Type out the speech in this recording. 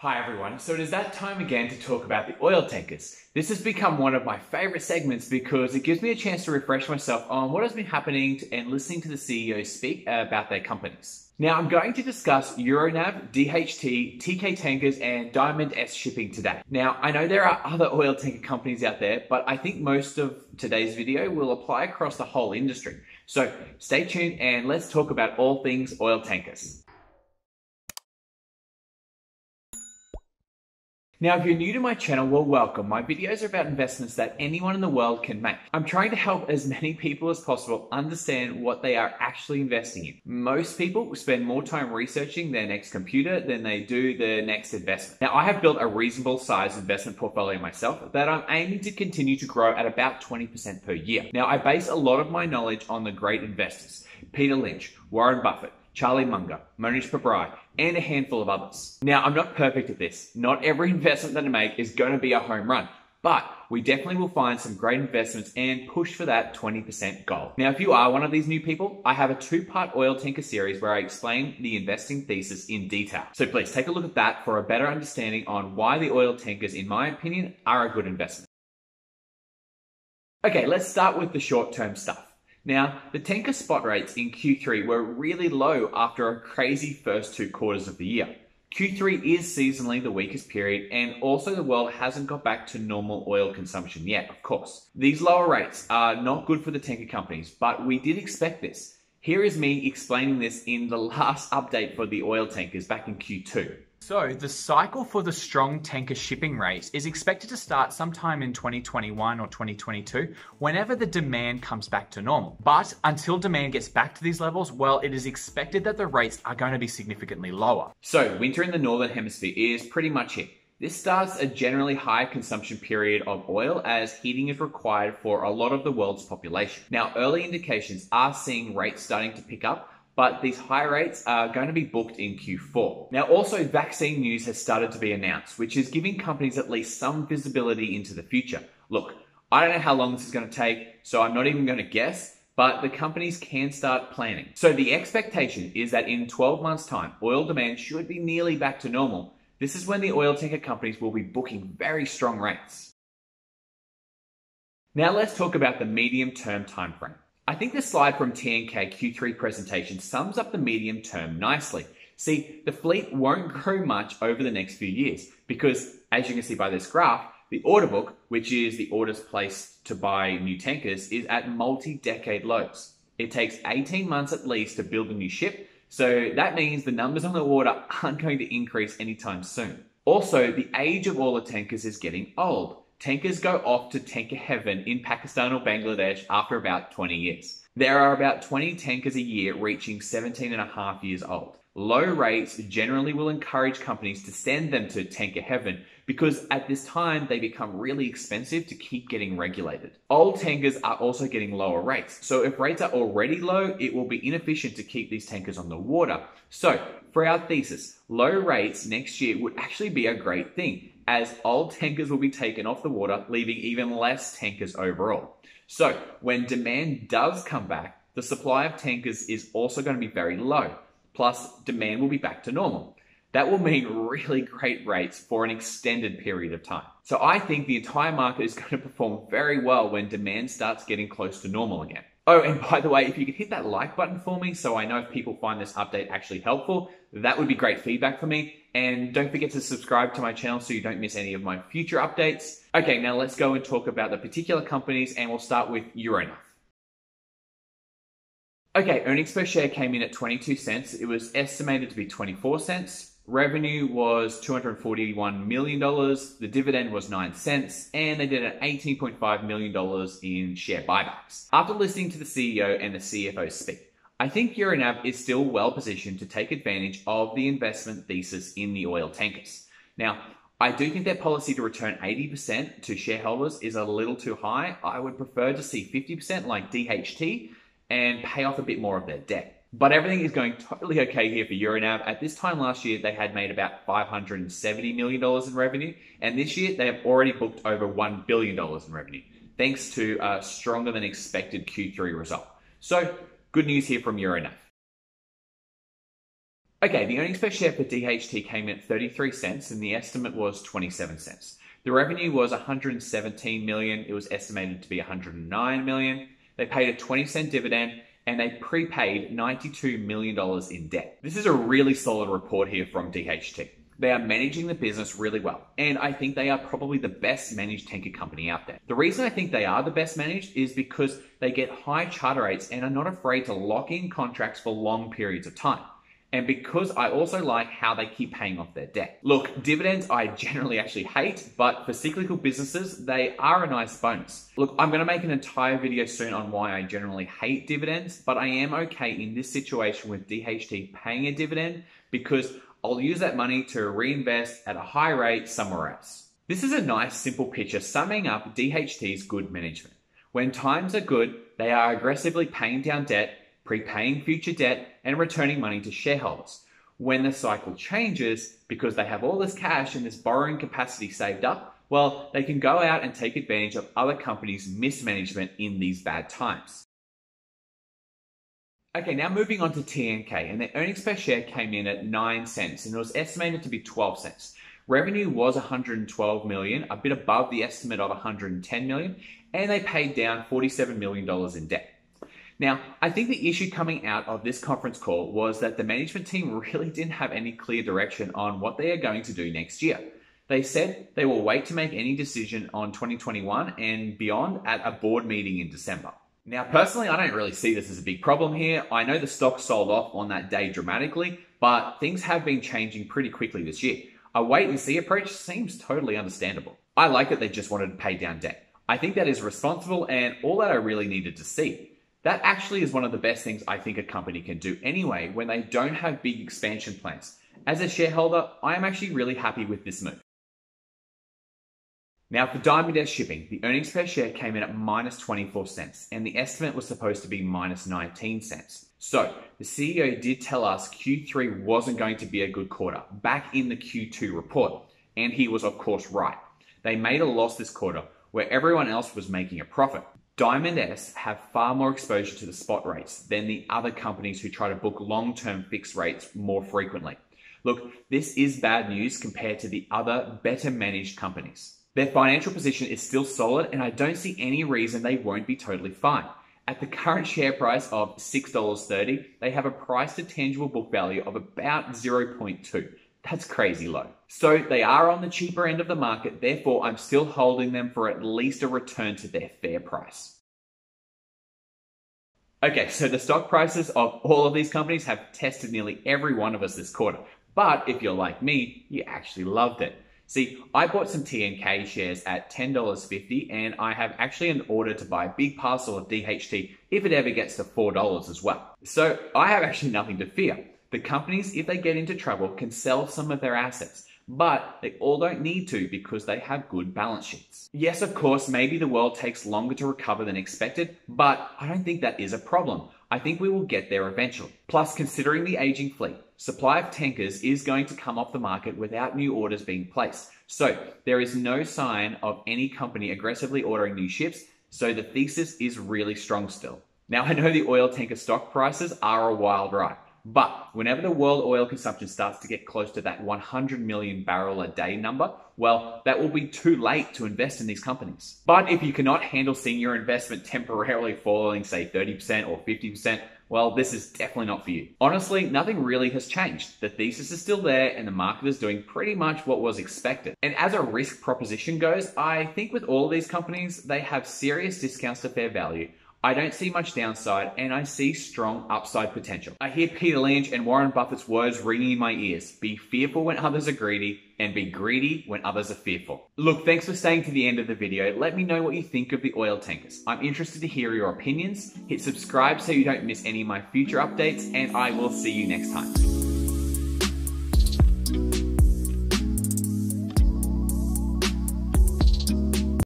Hi everyone, so it is that time again to talk about the oil tankers. This has become one of my favorite segments because it gives me a chance to refresh myself on what has been happening and listening to the CEOs speak uh, about their companies. Now I'm going to discuss Euronav, DHT, Teekay Tankers and Diamond S Shipping today. Now I know there are other oil tanker companies out there, but I think most of today's video will apply across the whole industry. So stay tuned and let's talk about all things oil tankers. Now, if you're new to my channel, well, welcome. My videos are about investments that anyone in the world can make. I'm trying to help as many people as possible understand what they are actually investing in. Most people spend more time researching their next computer than they do their next investment. Now, I have built a reasonable size investment portfolio myself that I'm aiming to continue to grow at about 20% per year. Now, I base a lot of my knowledge on the great investors Peter Lynch, Warren Buffett, Charlie Munger, Mohnish Pabrai, and a handful of others. Now, I'm not perfect at this. Not every investment that I make is going to be a home run, but we definitely will find some great investments and push for that 20% goal. Now, if you are one of these new people, I have a two-part oil tanker series where I explain the investing thesis in detail. So please take a look at that for a better understanding on why the oil tankers, in my opinion, are a good investment. Okay, let's start with the short-term stuff. Now, the tanker spot rates in Q3 were really low after a crazy first two quarters of the year. Q3 is seasonally the weakest period, and also the world hasn't got back to normal oil consumption yet, of course. These lower rates are not good for the tanker companies, but we did expect this. Here is me explaining this in the last update for the oil tankers back in Q2. So, the cycle for the strong tanker shipping rate is expected to start sometime in 2021 or 2022, whenever the demand comes back to normal. But until demand gets back to these levels, well, it is expected that the rates are going to be significantly lower. So, winter in the Northern Hemisphere is pretty much it. This starts a generally high consumption period of oil as heating is required for a lot of the world's population. Now, early indications are seeing rates starting to pick up, but these high rates are going to be booked in Q4. Now, also, vaccine news has started to be announced, which is giving companies at least some visibility into the future. Look, I don't know how long this is going to take, so I'm not even going to guess, but the companies can start planning. So the expectation is that in 12 months' time, oil demand should be nearly back to normal. This is when the oil tanker companies will be booking very strong rates. Now let's talk about the medium term time frame. I think this slide from TNK Q3 presentation sums up the medium term nicely. See, the fleet won't grow much over the next few years because, as you can see by this graph, the order book, which is the orders placed to buy new tankers, is at multi-decade lows. It takes 18 months at least to build a new ship, so that means the numbers on the water aren't going to increase anytime soon. Also, the age of all the tankers is getting old tankers go off to tanker heaven in Pakistan or Bangladesh after about 20 years. There are about 20 tankers a year reaching 17 and a half years old. Low rates generally will encourage companies to send them to tanker heaven because at this time they become really expensive to keep getting regulated. Old tankers are also getting lower rates. So if rates are already low, it will be inefficient to keep these tankers on the water. So for our thesis, low rates next year would actually be a great thing as old tankers will be taken off the water, leaving even less tankers overall. So when demand does come back, the supply of tankers is also going to be very low. Plus, demand will be back to normal. That will mean really great rates for an extended period of time. So I think the entire market is going to perform very well when demand starts getting close to normal again. Oh, and by the way, if you could hit that like button for me so I know if people find this update actually helpful, that would be great feedback for me. And don't forget to subscribe to my channel so you don't miss any of my future updates. Okay, now let's go and talk about the particular companies and we'll start with Euronav. Okay, earnings per share came in at 22 cents. It was estimated to be 24 cents. Revenue was $241 million. The dividend was 9 cents. And they did an $18.5 million in share buybacks. After listening to the CEO and the CFO speak, I think Euronav is still well positioned to take advantage of the investment thesis in the oil tankers. Now, I do think their policy to return 80% to shareholders is a little too high. I would prefer to see 50% like DHT and pay off a bit more of their debt. But everything is going totally okay here for Euronav. At this time last year, they had made about $570 million in revenue. And this year, they have already booked over $1 billion in revenue, thanks to a stronger than expected Q3 result. So, good news here from Euronav. Okay, the earnings per share for DHT came in at 33 cents and the estimate was 27 cents. The revenue was 117 million. It was estimated to be 109 million. They paid a 20 cent dividend and they prepaid $92 million in debt. This is a really solid report here from DHT. They are managing the business really well, and I think they are probably the best managed tanker company out there. The reason I think they are the best managed is because they get high charter rates and are not afraid to lock in contracts for long periods of time. And because I also like how they keep paying off their debt. Look, dividends I generally actually hate, but for cyclical businesses, they are a nice bonus. Look, I'm gonna make an entire video soon on why I generally hate dividends, but I am okay in this situation with DHT paying a dividend because I'll use that money to reinvest at a high rate somewhere else. This is a nice simple picture summing up DHT's good management. When times are good, they are aggressively paying down debt, prepaying future debt, and returning money to shareholders. When the cycle changes, because they have all this cash and this borrowing capacity saved up, well, they can go out and take advantage of other companies' mismanagement in these bad times. Okay, now moving on to TNK, and their earnings per share came in at 9 cents, and it was estimated to be 12 cents. Revenue was 112 million, a bit above the estimate of 110 million, and they paid down 47 million dollars in debt. Now, I think the issue coming out of this conference call was that the management team really didn't have any clear direction on what they are going to do next year. They said they will wait to make any decision on 2021 and beyond at a board meeting in December. Now, personally, I don't really see this as a big problem here. I know the stock sold off on that day dramatically, but things have been changing pretty quickly this year. A wait and see approach seems totally understandable. I like that they just wanted to pay down debt. I think that is responsible and all that I really needed to see. That actually is one of the best things I think a company can do anyway when they don't have big expansion plans. As a shareholder, I am actually really happy with this move. Now for Diamond S Shipping, the earnings per share came in at minus 24 cents and the estimate was supposed to be minus 19 cents. So the CEO did tell us Q3 wasn't going to be a good quarter back in the Q2 report. And he was of course right. They made a loss this quarter where everyone else was making a profit. Diamond S have far more exposure to the spot rates than the other companies who try to book long-term fixed rates more frequently. Look, this is bad news compared to the other better managed companies. Their financial position is still solid, and I don't see any reason they won't be totally fine. At the current share price of $6.30, they have a price to tangible book value of about 0.2. That's crazy low. So they are on the cheaper end of the market, therefore, I'm still holding them for at least a return to their fair price. Okay, so the stock prices of all of these companies have tested nearly every one of us this quarter. But if you're like me, you actually loved it. See, I bought some TNK shares at $10.50 and I have actually an order to buy a big parcel of DHT if it ever gets to $4 as well. So I have actually nothing to fear. The companies, if they get into trouble, can sell some of their assets but they all don't need to because they have good balance sheets. Yes, of course, maybe the world takes longer to recover than expected, but I don't think that is a problem. I think we will get there eventually. Plus, considering the aging fleet, supply of tankers is going to come off the market without new orders being placed. So there is no sign of any company aggressively ordering new ships, so the thesis is really strong still. Now I know the oil tanker stock prices are a wild ride, but whenever the world oil consumption starts to get close to that 100 million barrel a day number, well, that will be too late to invest in these companies. But if you cannot handle seeing your investment temporarily falling, say 30% or 50%, well, this is definitely not for you. Honestly, nothing really has changed. The thesis is still there and the market is doing pretty much what was expected. And as a risk proposition goes, I think with all of these companies, they have serious discounts to fair value I don't see much downside and I see strong upside potential. I hear Peter Lynch and Warren Buffett's words ringing in my ears. Be fearful when others are greedy and be greedy when others are fearful. Look, thanks for staying to the end of the video. Let me know what you think of the oil tankers. I'm interested to hear your opinions. Hit subscribe so you don't miss any of my future updates and I will see you next time.